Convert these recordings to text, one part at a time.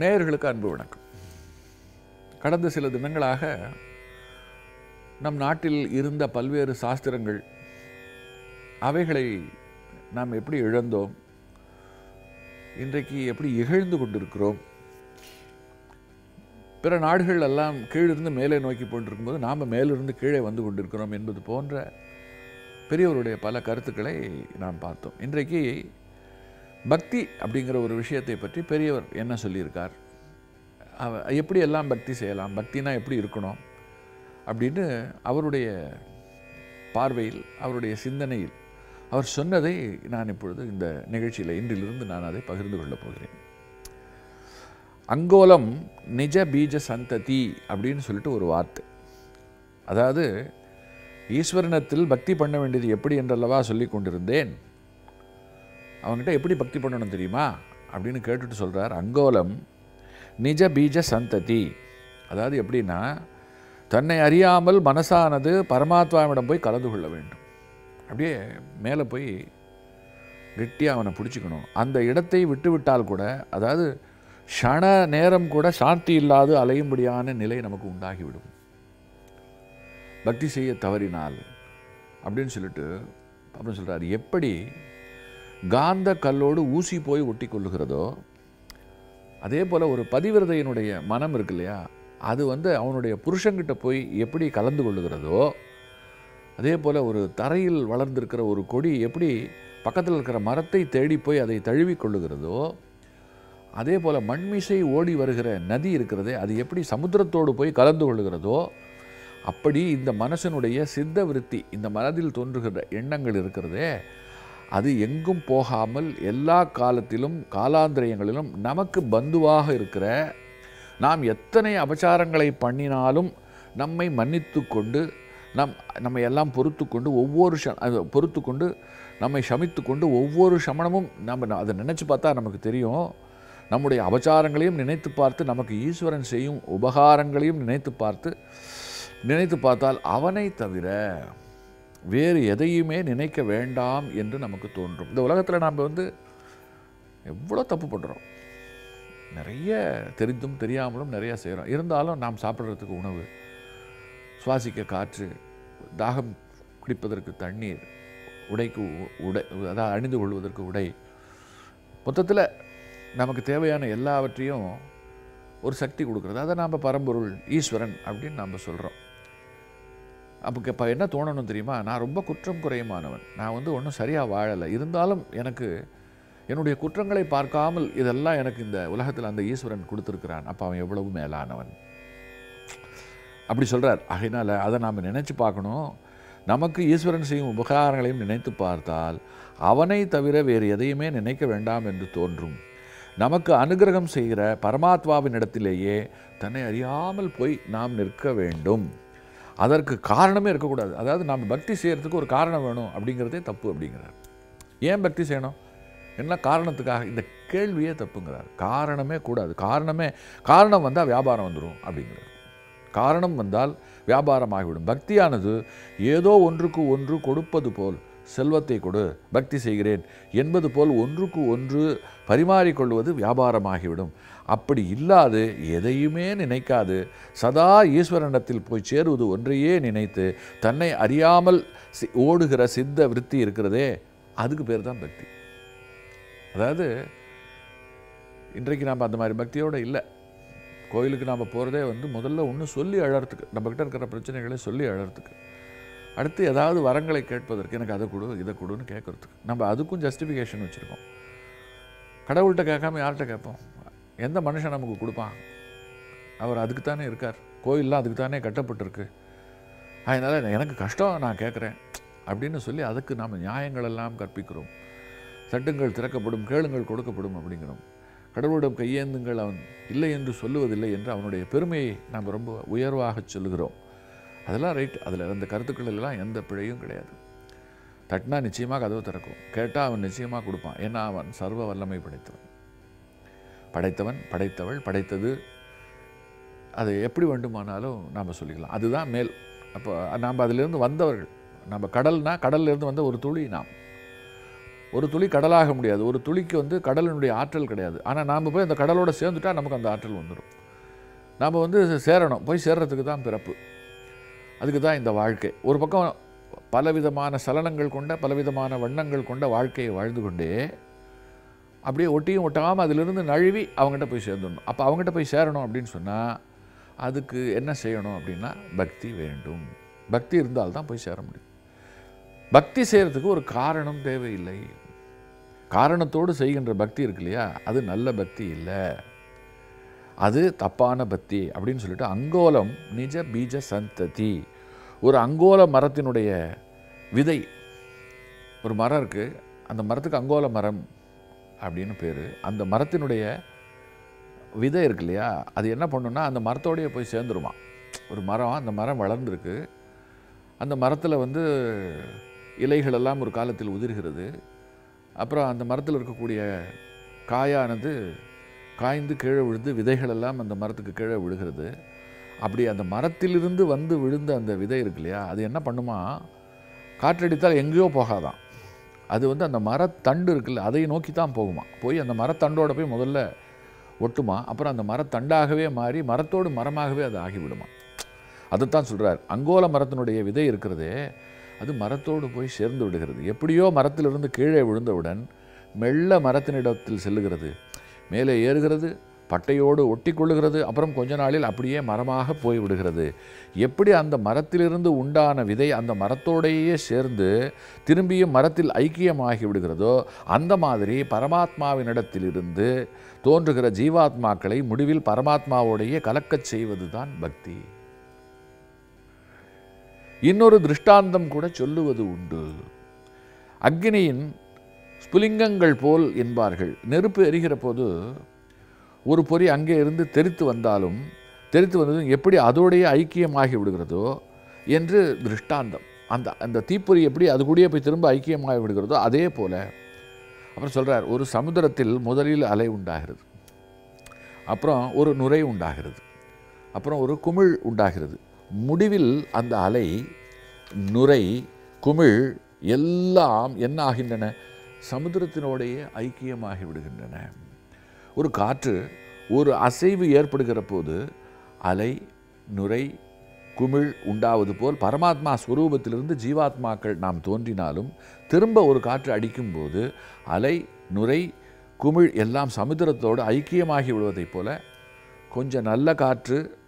நேயர்களுக்கு அன்பு வணக்கம். கடந்த சில தினங்களாக நம் நாட்டில் இருந்த பல்வேறு சாஸ்திரங்கள் அவைகளை நாம் எப்படி இழந்தோம் இன்றைக்கு எப்படி இகழ்ந்து கொண்டிருக்கிறோம் பிற நாடுகள் எல்லாம் கீழிருந்து மேலே நோக்கி போன்றிருக்கும்போது நாம் மேலிருந்து கீழே வந்து கொண்டிருக்கிறோம் என்பது போன்ற பெரியவருடைய பல கருத்துக்களை நாம் பார்த்தோம். இன்றைக்கு பக்தி அப்படிங்கிற ஒரு விஷயத்தை பற்றி பெரியவர் என்ன சொல்லியிருக்கார்? அவ எப்படி எல்லாம் பக்தி செய்யலாம்? பக்தினா எப்படி இருக்கணும்? அப்படின்னு அவருடைய பார்வையில் அவருடைய சிந்தனையில் அவர் சொன்னதை நான் இப்பொழுது இந்த நிகழ்ச்சியில் இன்றிலிருந்து நான் அதை பகிர்ந்து கொள்ளப் போகிறேன். அங்கோலம் நிஜ பீஜ சந்ததி அப்படின்னு சொல்லிட்டு ஒரு வார்த்தை. அதாவது ஈஸ்வரனத்தில் பக்தி பண்ண வேண்டியது எப்படி என்றல்லவா சொல்லி கொண்டிருந்தேன். அவங்ககிட்ட எப்படி பக்தி பண்ணணும் தெரியுமா? அப்படின்னு கேட்டுட்டு சொல்கிறார் அங்கோலம் நிஜ பீஜ சந்ததி. அதாவது எப்படின்னா தன்னை அறியாமல் மனசானது பரமாத்மாவிடம் போய் கலந்து கொள்ள வேண்டும். அப்படியே மேலே போய் கெட்டியாக அவனை பிடிச்சிக்கணும். அந்த இடத்தை விட்டு விட்டால் கூட அதாவது க்ஷண நேரம் கூட சாந்தி இல்லாது அலையும்படியான நிலை நமக்கு உண்டாகிவிடும். பக்தி செய்ய தவறினால் அப்படின்னு சொல்லிட்டு அப்புறம் சொல்கிறார் எப்படி காந்த கல்லோடு ஊசி போய் ஒட்டி கொள்ளுகிறதோ அதே போல் ஒரு பதிவிரதையினுடைய மனம் இருக்கு இல்லையா? அது வந்து அவனுடைய புருஷங்கிட்ட போய் எப்படி கலந்து கொள்ளுகிறதோ அதே போல் ஒரு தரையில் வளர்ந்திருக்கிற ஒரு கொடி எப்படி பக்கத்தில் இருக்கிற மரத்தை தேடி போய் அதை தழுவி கொள்ளுகிறதோ அதே போல் மண்மிசை ஓடி வருகிற நதி இருக்கிறதே அது எப்படி சமுத்திரத்தோடு போய் கலந்து கொள்ளுகிறதோ அப்படி இந்த மனசனுடைய சித்த விருத்தி இந்த மனதில் தோன்றுகிற எண்ணங்கள் இருக்கிறதே அது எங்கும் போகாமல் எல்லா காலத்திலும் காலாந்திரயங்களிலும் நமக்கு பந்துவாக இருக்கிற நாம் எத்தனை அபச்சாரங்களை பண்ணினாலும் நம்மை மன்னித்து கொண்டு நம் நம்ம எல்லாம் பொறுத்து கொண்டு ஒவ்வொரு ஷ பொறுத்து கொண்டு நம்மை சமித்து கொண்டு ஒவ்வொரு சமணமும் நம்ம அதை நினச்சி பார்த்தா நமக்கு தெரியும். நம்முடைய அபச்சாரங்களையும் நினைத்து பார்த்து நமக்கு ஈஸ்வரன் செய்யும் உபகாரங்களையும் நினைத்து பார்த்து நினைத்து பார்த்தால் அவனை தவிர வேறு எதையுமே நினைக்க வேண்டாம் என்று நமக்கு தோன்றும். இந்த உலகத்தில் நாம் வந்து எவ்வளோ தப்பு பண்ணுறோம் நிறைய தெரிந்தும் தெரியாமலும் நிறையா செய்கிறோம் இருந்தாலும் நாம் சாப்பிட்றதுக்கு உணவு சுவாசிக்க காற்று தாகம் குடிப்பதற்கு தண்ணீர் உடைக்கு உடை அதாவது அணிந்து கொள்வதற்கு உடை. மொத்தத்தில் நமக்கு தேவையான எல்லாவற்றையும் ஒரு சக்தி கொடுக்குறது. அதை நாம் பரம்பொருள் ஈஸ்வரன் அப்படின்னு நாம் சொல்கிறோம் அப்போ இப்போ என்ன தோணணும் தெரியுமா? நான் ரொம்ப குற்றம் குறையுமானவன். நான் வந்து ஒன்றும் சரியாக வாழலை. இருந்தாலும் எனக்கு என்னுடைய குற்றங்களை பார்க்காமல் இதெல்லாம் எனக்கு இந்த உலகத்தில் அந்த ஈஸ்வரன் கொடுத்துருக்கிறான். அப்போ அவன் எவ்வளவு மேலானவன்? அப்படி சொல்கிறார் அதனால் அதை நாம் நினச்சி பார்க்கணும். நமக்கு ஈஸ்வரன் செய்யும் உபகாரங்களையும் நினைத்து பார்த்தால் அவனை தவிர வேறு எதையுமே நினைக்க வேண்டாம் என்று தோன்றும். நமக்கு அனுகிரகம் செய்கிற பரமாத்மாவின் இடத்திலேயே தன்னை அறியாமல் போய் நாம் நிற்க வேண்டும். அதற்கு காரணமே இருக்கக்கூடாது. அதாவது நம்ம பக்தி செய்கிறதுக்கு ஒரு காரணம் வேணும் அப்படிங்கிறதே தப்பு அப்படிங்கிறார். ஏன் பக்தி செய்யணும்? என்ன காரணத்துக்காக? இந்த கேள்வியே தப்புங்கிறார். காரணமே கூடாது. காரணமே காரணம் வந்தால் வியாபாரம் வந்துடும் அப்படிங்கிறார். காரணம் வந்தால் வியாபாரம் ஆகிவிடும். பக்தியானது ஏதோ ஒன்றுக்கு ஒன்று கொடுப்பது போல் செல்வத்தை கொடு பக்தி செய்கிறேன். என்பது போல் ஒன்றுக்கு ஒன்று பரிமாறிக்கொள்வது வியாபாரமாகிவிடும். அப்படி இல்லாது எதையுமே நினைக்காது. சதா ஈஸ்வரனிடத்தில் போய் சேருவது ஒன்றையே நினைத்து தன்னை அறியாமல் ஓடுகிற சித்த விருத்தி இருக்கிறதே அதுக்கு பேர் தான் பக்தி. அதாவது இன்றைக்கு நாம் அந்த மாதிரி பக்தியோடு இல்லை. கோயிலுக்கு நாம் போகிறதே வந்து முதல்ல ஒன்று சொல்லி அழறதுக்கு நம்மக்கிட்ட இருக்கிற பிரச்சனைகளை சொல்லி அழறதுக்கு. அடுத்து ஏதாவது வரங்களை கேட்பதற்கு எனக்கு அதை கொடு இதை கொடுன்னு கேட்குறதுக்கு. நம்ம அதுக்கும் ஜஸ்டிஃபிகேஷன் வச்சுருக்கோம். கடவுள்கிட்ட கேட்காம யார்கிட்ட கேட்போம்? எந்த மனுஷன் நமக்கு கொடுப்பான்? அவர் அதுக்கு தானே இருக்கார். கோயிலெலாம் அதுக்கு தானே கட்டப்பட்டிருக்கு. அதனால் எனக்கு கஷ்டம் நான் கேட்குறேன் அப்படின்னு சொல்லி அதுக்கு நாம் நியாயங்கள் எல்லாம் கற்பிக்கிறோம். சட்டங்கள் திறக்கப்படும் கேளுங்கள் கொடுக்கப்படும் அப்படிங்கிறோம். கடவுளிடம் கையேந்துங்கள் அவன் இல்லை என்று சொல்லுவதில்லை என்று அவனுடைய பெருமையை நாம் ரொம்ப உயர்வாக சொல்கிறோம் அதெல்லாம் ரைட் அதில் அந்த கருத்துக்கள் எல்லாம் எந்த பிழையும் கிடையாது. தட்டினா நிச்சயமாக கதவு திறக்கும். கேட்டால் அவன் நிச்சயமாக கொடுப்பான். ஏன்னா அவன் சர்வ வல்லமை படைத்தவன். படைத்தவன் படைத்தவள் படைத்தது. அது எப்படி வேண்டுமானாலும் நாம் சொல்லிக்கலாம். அதுதான் மேல். அப்போ நாம் அதிலிருந்து வந்தவர்கள். நம்ம கடல்னா கடல்லேருந்து வந்த ஒரு துளி நாம். ஒரு துளி கடலாக முடியாது. ஒரு துளிக்கு வந்து கடலினுடைய ஆற்றல் கிடையாது. ஆனால் நாம் போய் அந்த கடலோடு சேர்ந்துட்டா நமக்கு அந்த ஆற்றல் வந்துடும் நாம் வந்து சேரணும். போய் சேர்றதுக்கு தான் பிறப்பு. அதுக்கு தான் இந்த வாழ்க்கை. ஒரு பக்கம் பலவிதமான சலனங்கள் கொண்ட பலவிதமான வண்ணங்கள் கொண்ட வாழ்க்கையை வாழ்ந்து கொண்டே அப்படியே ஒட்டியும் ஒட்டாமல் அதிலிருந்து நழுவி அவங்ககிட்ட போய் சேர்ந்துடணும். அப்போ அவங்ககிட்ட போய் சேரணும் அப்படின்னு சொன்னால் அதுக்கு என்ன செய்யணும் அப்படின்னா பக்தி வேண்டும். பக்தி இருந்தால் தான் போய் சேர முடியும். பக்தி செய்கிறதுக்கு ஒரு காரணம் தேவையில்லை. காரணத்தோடு செய்கின்ற பக்தி இருக்கு இல்லையா? அது நல்ல பக்தி இல்லை. அது தப்பான பக்தி அப்படின்னு சொல்லிட்டு அங்கோலம் நிஜ பீஜ சந்ததி. ஒரு அங்கோல மரத்தினுடைய விதை. ஒரு மரம் இருக்குது அந்த மரத்துக்கு அங்கோல மரம் அப்படின்னு பேர். அந்த மரத்தினுடைய விதை இருக்கு இல்லையா? அது என்ன பண்ணுன்னா அந்த மரத்தோடையே போய் சேர்ந்துருமா. ஒரு மரம் அந்த மரம் வளர்ந்துருக்கு. அந்த மரத்தில் வந்து இலைகள் எல்லாம் ஒரு காலத்தில் உதிர்கிறது. அப்புறம் அந்த மரத்தில் இருக்கக்கூடிய காயானது காய்ந்து கீழே விழுந்து விதைகள் எல்லாம் அந்த மரத்துக்கு கீழே விழுகிறது. அப்படி அந்த மரத்திலிருந்து வந்து விழுந்த அந்த விதை இருக்கு இல்லையா அது என்ன பண்ணுமா? காற்றடித்தால் எங்கேயோ போகாதான். அது வந்து அந்த மரத்தண்டு இருக்குல்ல அதை நோக்கி தான் போகுமா? போய் அந்த மரத்தண்டோட போய் முதல்ல ஒட்டுமா? அப்புறம் அந்த மரத்தண்டாகவே மாறி மரத்தோடு மரமாகவே அது ஆகிவிடுமா? அதைத்தான் சொல்கிறார் அங்கோல மரத்தினுடைய விதை இருக்கிறதே அது மரத்தோடு போய் சேர்ந்து விடுகிறது. எப்படியோ மரத்திலிருந்து கீழே விழுந்தவுடன் மெல்ல மரத்தினிடத்தில் செல்லுகிறது. மேலே ஏறுகிறது பட்டையோடு ஒட்டி கொள்ளுகிறது அப்புறம் கொஞ்ச நாளில் அப்படியே மரமாக போய் விடுகிறது எப்படி அந்த மரத்திலிருந்து உண்டான விதை அந்த மரத்தோடையே சேர்ந்து திரும்பியும் மரத்தில் ஐக்கியமாகி விடுகிறதோ அந்த மாதிரி பரமாத்மாவினிடத்திலிருந்து தோன்றுகிற ஜீவாத்மாக்களை முடிவில் பரமாத்மாவோடையே கலக்கச் செய்வதுதான் பக்தி. இன்னொரு திருஷ்டாந்தம் கூட சொல்லுவது உண்டு. அக்னியின் ஸ்புலிங்கங்கள் போல் என்பார்கள். நெருப்பு எரிகிற போது ஒரு பொறி அங்கே இருந்து தெரித்து வந்தாலும் தெரித்து வந்ததும் எப்படி அதோடைய ஐக்கியமாகி விடுகிறதோ என்று திருஷ்டாந்தம். அந்த அந்த தீப்பொறி எப்படி அது கூடயே போய் திரும்ப ஐக்கியமாகி விடுகிறதோ அதே போல அப்புறம் சொல்கிறார் ஒரு சமுத்திரத்தில் முதலில் அலை உண்டாகிறது அப்புறம் ஒரு நுரை உண்டாகிறது அப்புறம் ஒரு குமிழ் உண்டாகிறது. முடிவில் அந்த அலை நுரை குமிழ் எல்லாம் என்ன ஆகின்றன? சமுத்திரத்தினோடையே ஐக்கியமாகி விடுகின்றன. ஒரு காற்று ஒரு அசைவு ஏற்படுகிற போது அலை நுரை குமிழ் உண்டாவது போல் பரமாத்மா ஸ்வரூபத்திலிருந்து ஜீவாத்மாக்கள் நாம் தோன்றினாலும் திரும்ப ஒரு காற்று அடிக்கும்போது அலை நுரை குமிழ் எல்லாம் சமுத்திரத்தோடு ஐக்கியமாகி விடுவதைப் போல கொஞ்சம் நல்ல காற்று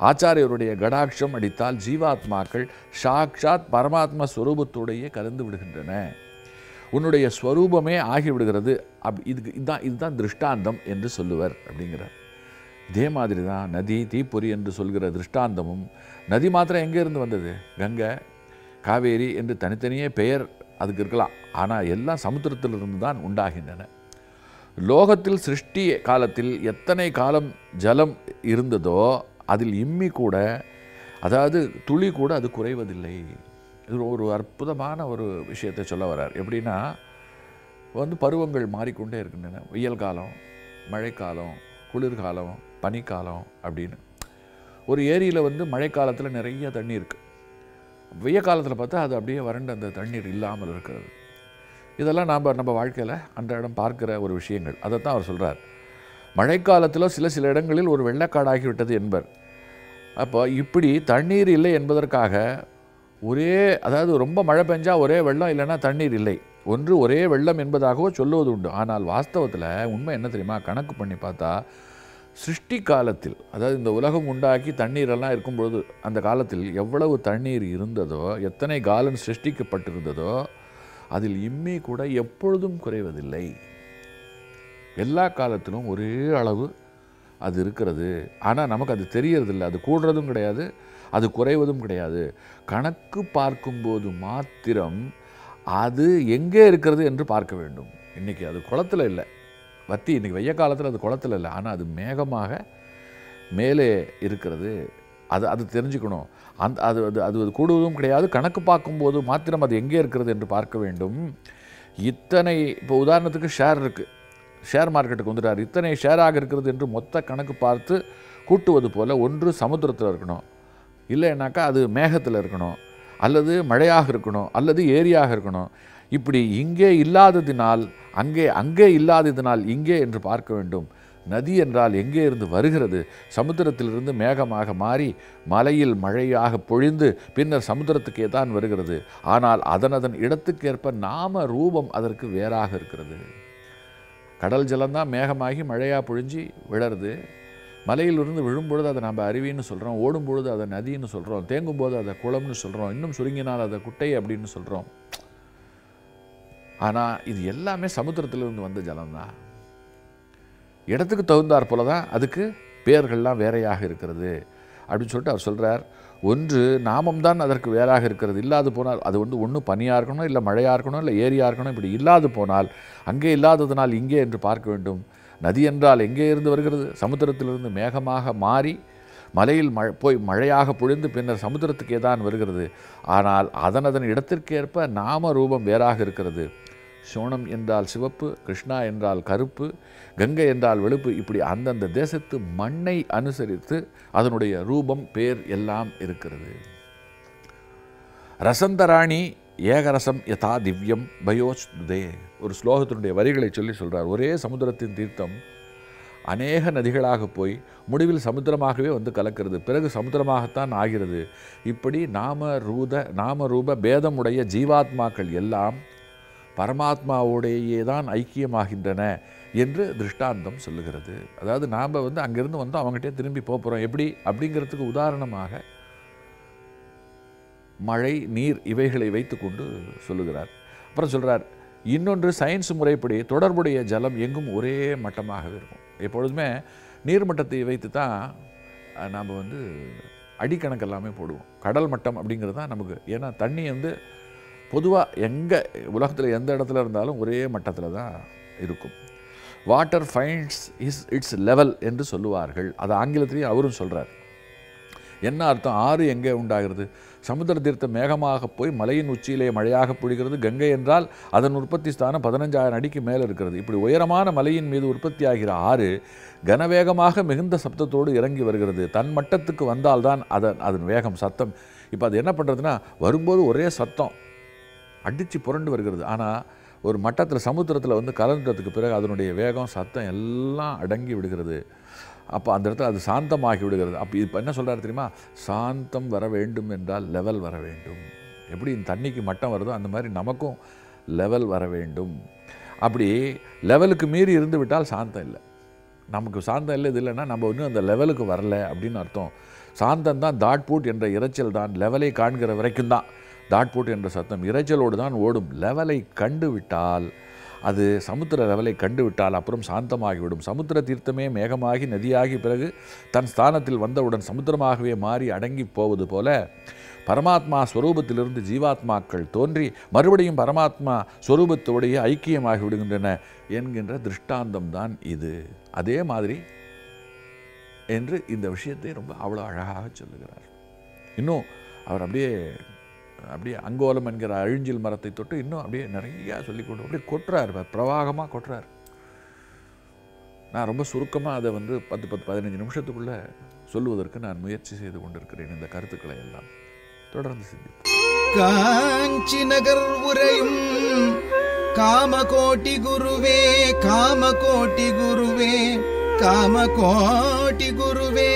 ஆச்சாரியருடைய கடாட்சம் அடித்தால் ஜீவாத்மாக்கள் சாக்ஷாத் பரமாத்மா ஸ்வரூபத்தோடையே கலந்து விடுகின்றன. உன்னுடைய ஸ்வரூபமே ஆகிவிடுகிறது. அப் இதுக்கு இதுதான் இதுதான் திருஷ்டாந்தம் என்று சொல்லுவர் அப்படிங்கிறார். இதே மாதிரி தான் நதி தீப்பொறி என்று சொல்கிற திருஷ்டாந்தமும் நதி மாத்திரம் எங்கே இருந்து வந்தது? கங்கை காவேரி என்று தனித்தனியே பெயர் அதுக்கு இருக்கலாம். ஆனால் எல்லாம் சமுத்திரத்திலிருந்து தான் உண்டாகின்றன. லோகத்தில் சிருஷ்டி காலத்தில் எத்தனை காலம் ஜலம் இருந்ததோ அதில் இம்மி கூட அதாவது துளி கூட அது குறைவதில்லை. இது ஒரு அற்புதமான ஒரு விஷயத்தை சொல்ல வர்றார். எப்படின்னா வந்து பருவங்கள் மாறிக்கொண்டே இருக்கின்றன. வெயில் காலம் மழைக்காலம் குளிர்காலம் பனிக்காலம் அப்படின்னு. ஒரு ஏரியில் வந்து மழைக்காலத்தில் நிறைய தண்ணி இருக்குது வெய்ய காலத்தில் பார்த்தா அது அப்படியே வறண்ட அந்த தண்ணீர் இல்லாமல் இருக்கிறது. இதெல்லாம் நாம் நம்ம வாழ்க்கையில் அன்றாடம் பார்க்கிற ஒரு விஷயங்கள். அதைத்தான் அவர் சொல்கிறார் மழைக்காலத்தில் சில சில இடங்களில் ஒரு வெள்ளக்காடாகிவிட்டது என்பர். அப்போ இப்படி தண்ணீர் இல்லை என்பதற்காக ஒரே அதாவது ரொம்ப மழை பெஞ்சால் ஒரே வெள்ளம் இல்லைன்னா தண்ணீர் இல்லை. ஒன்று ஒரே வெள்ளம் என்பதாகவோ சொல்லுவது உண்டு. ஆனால் வாஸ்தவத்தில் உண்மை என்ன தெரியுமா? கணக்கு பண்ணி பார்த்தா சிருஷ்டி காலத்தில் அதாவது இந்த உலகம் உண்டாக்கி தண்ணீரெல்லாம் இருக்கும்பொழுது அந்த காலத்தில் எவ்வளவு தண்ணீர் இருந்ததோ எத்தனை காலன் சிருஷ்டிக்கப்பட்டிருந்ததோ அதில் இம்மி கூட எப்பொழுதும் குறைவதில்லை. எல்லா காலத்திலும் ஒரே அளவு அது இருக்கிறது. ஆனால் நமக்கு அது தெரியறதில்லை. அது கூடுறதும் கிடையாது. அது குறைவதும் கிடையாது. கணக்கு பார்க்கும்போது மாத்திரம் அது எங்கே இருக்கிறது என்று பார்க்க வேண்டும். இன்றைக்கி அது குளத்தில் இல்லை. வத்தி இன்றைக்கி வெய்ய காலத்தில் அது குளத்தில் இல்லை. ஆனால் அது மேகமாக மேலே இருக்கிறது. அது அது தெரிஞ்சுக்கணும். அந்த அது அது அது அது கூடுவதும் கிடையாது. கணக்கு பார்க்கும்போது மாத்திரம் அது எங்கே இருக்கிறது என்று பார்க்க வேண்டும். இத்தனை இப்போ உதாரணத்துக்கு ஷேர் இருக்குது ஷேர் மார்க்கெட்டுக்கு வந்துட்டார். இத்தனை ஷேராக இருக்கிறது என்று மொத்த கணக்கு பார்த்து கூட்டுவது போல் ஒன்று சமுத்திரத்தில் இருக்கணும். இல்லைன்னாக்கா அது மேகத்தில் இருக்கணும் அல்லது மழையாக இருக்கணும் அல்லது ஏரியாக இருக்கணும். இப்படி இங்கே இல்லாததினால் அங்கே அங்கே இல்லாததினால் இங்கே என்று பார்க்க வேண்டும். நதி என்றால் எங்கே இருந்து வருகிறது? சமுத்திரத்திலிருந்து மேகமாக மாறி மலையில் மழையாக பொழிந்து பின்னர் சமுத்திரத்துக்கே தான் வருகிறது. ஆனால் அதனதன் இடத்துக்கேற்ப நாம ரூபம் அதற்கு வேறாக இருக்கிறது. கடல் ஜலம்தான் மேகமாகி மழையாக பொழிஞ்சி விழருது மலையிலிருந்து விழும்பொழுது அதை நம்ம அருவின்னு சொல்கிறோம் ஓடும்பொழுது அதை நதின்னு சொல்கிறோம் தேங்கும்போது அதை குளம்னு சொல்கிறோம் இன்னும் சுருங்கினால் அதை குட்டை அப்படின்னு சொல்கிறோம் ஆனால் இது எல்லாமே சமுத்திரத்திலிருந்து வந்த ஜலம்தான் இடத்துக்கு தகுந்தாற் போல தான் அதுக்கு பெயர்கள்லாம் வேறையாக இருக்கிறது. அப்படின்னு சொல்லிட்டு அவர் சொல்கிறார் ஒன்று நாமம்தான் அதற்கு வேறாக இருக்கிறது. இல்லாது போனால் அது வந்து ஒன்று பனியாக இருக்கணும் இல்லை மழையாக இருக்கணும் இல்லை ஏரியாக இருக்கணும் இப்படி இல்லாது போனால் அங்கே இல்லாததனால் இங்கே என்று பார்க்க வேண்டும். நதி என்றால் எங்கே இருந்து வருகிறது? சமுத்திரத்திலிருந்து மேகமாக மாறி மலையில் மழை போய் மழையாக பொழிந்து பின்னர் சமுத்திரத்துக்கே தான் வருகிறது. ஆனால் அதனதன் இடத்திற்கேற்ப நாம ரூபம் வேறாக இருக்கிறது. சோனம் என்றால் சிவப்பு கிருஷ்ணா என்றால் கருப்பு கங்கை என்றால் வெளுப்பு இப்படி அந்தந்த தேசத்து மண்ணை அனுசரித்து அதனுடைய ரூபம் பேர் எல்லாம் இருக்கிறது. ரசந்தராணி ஏகரசம் யதா திவ்யம் பயோஸ்துதே ஒரு ஸ்லோகத்தினுடைய வரிகளை சொல்லி சொல்கிறார் ஒரே சமுத்திரத்தின் தீர்த்தம் அநேக நதிகளாக போய் முடிவில் சமுத்திரமாகவே வந்து கலக்கிறது. பிறகு சமுத்திரமாகத்தான் ஆகிறது. இப்படி நாம ரூத நாம ரூப பேதமுடைய ஜீவாத்மாக்கள் எல்லாம் பரமாத்மாவோடையே தான் ஐக்கியமாகின்றன என்று திருஷ்டாந்தம் சொல்லுகிறது. அதாவது நாம் வந்து அங்கேருந்து வந்து அவங்ககிட்டே திரும்பி போக போகிறோம் எப்படி? அப்படிங்கிறதுக்கு உதாரணமாக மழை நீர் இவைகளை வைத்துக்கொண்டு சொல்லுகிறார். அப்புறம் சொல்கிறார் இன்னொன்று சயின்ஸ் முறைப்படி தொடர்புடைய ஜலம் எங்கும் ஒரே மட்டமாகவே இருக்கும். எப்பொழுதுமே நீர்மட்டத்தை வைத்து தான் நாம் வந்து அடிக்கணக்கு எல்லாமே போடுவோம். கடல் மட்டம் அப்படிங்கிறது தான் நமக்கு. ஏன்னா தண்ணி வந்து பொதுவாக எங்கே உலகத்தில் எந்த இடத்துல இருந்தாலும் ஒரே மட்டத்தில் தான் இருக்கும். Water finds is its level என்று சொல்லுவார்கள். அது ஆங்கிலத்திலையும் அவரும் சொல்கிறார் என்ன அர்த்தம்? ஆறு எங்கே உண்டாகிறது? சமுத்திர தீர்த்த மேகமாக போய் மலையின் உச்சியிலே மழையாக பொழிகிறது. கங்கை என்றால் அதன் உற்பத்தி ஸ்தானம் பதினஞ்சாயிரம் அடிக்கு மேலே இருக்கிறது. இப்படி உயரமான மலையின் மீது உற்பத்தி ஆகிற ஆறு கனவேகமாக மிகுந்த சப்தத்தோடு இறங்கி வருகிறது. தன் மட்டத்துக்கு வந்தால்தான் அதன் அதன் வேகம் சத்தம். இப்போ அது என்ன பண்ணுறதுன்னா வரும்போது ஒரே சத்தம். அடித்து புரண்டு வருகிறது. ஆனால் ஒரு மட்டத்தில் சமுத்திரத்தில் வந்து கலந்துட்டதுக்கு பிறகு அதனுடைய வேகம் சத்தம் எல்லாம் அடங்கி விடுகிறது. அப்போ அந்த இடத்துல அது சாந்தமாகி விடுகிறது. அப்போ இப்போ என்ன சொல்கிறாரு தெரியுமா? சாந்தம் வர வேண்டும் என்றால் லெவல் வர வேண்டும். எப்படி இந்த தண்ணிக்கு மட்டம் வருதோ அந்த மாதிரி நமக்கும் லெவல் வர வேண்டும். அப்படி லெவலுக்கு மீறி இருந்து விட்டால் சாந்தம் இல்லை. நமக்கு சாந்தம் இல்லை இது இல்லைன்னா நம்ம இன்னும் அந்த லெவலுக்கு வரல அப்படின்னு அர்த்தம். சாந்தம் தான் தாட்பூட் என்ற இரைச்சல் தான் லெவலை காண்கிற வரைக்கும் தான். தாட்பூட் என்ற சத்தம் இரைச்சலோடு தான் ஓடும். லெவலை கண்டு விட்டால் அது சமுத்திர லெவலை கண்டுவிட்டால் அப்புறம் சாந்தமாகிவிடும். சமுத்திர தீர்த்தமே மேகமாகி நதியாகி பிறகு தன் ஸ்தானத்தில் வந்தவுடன் சமுத்திரமாகவே மாறி அடங்கி போவது போல பரமாத்மா ஸ்வரூபத்திலிருந்து ஜீவாத்மாக்கள் தோன்றி மறுபடியும் பரமாத்மா ஸ்வரூபத்தோடைய ஐக்கியமாகி விடுகின்றன என்கின்ற திருஷ்டாந்தம் தான் இது. அதே மாதிரி என்று இந்த விஷயத்தை ரொம்ப அவ்வளோ அழகாக சொல்லுகிறார். இன்னும் அவர் அப்படியே அப்படியே அங்கோலம் என்கிற அழிஞ்சில் மரத்தை தொட்டு இன்னும் அப்படியே நிறையா சொல்லி கொண்டு அப்படியே கொட்டுறார் பிரவாகமாக கொட்டுறார். நான் ரொம்ப சுருக்கமாக அதை வந்து பத்து பத்து பதினஞ்சு நிமிஷத்துக்குள்ளே சொல்லுவதற்கு நான் முயற்சி செய்து கொண்டிருக்கிறேன் இந்த கருத்துக்களை எல்லாம். தொடர்ந்து சிந்திப்போம். காஞ்சி நகர் உரையும் காமகோட்டி குருவே காமகோட்டி குருவே காமகோட்டி குருவே.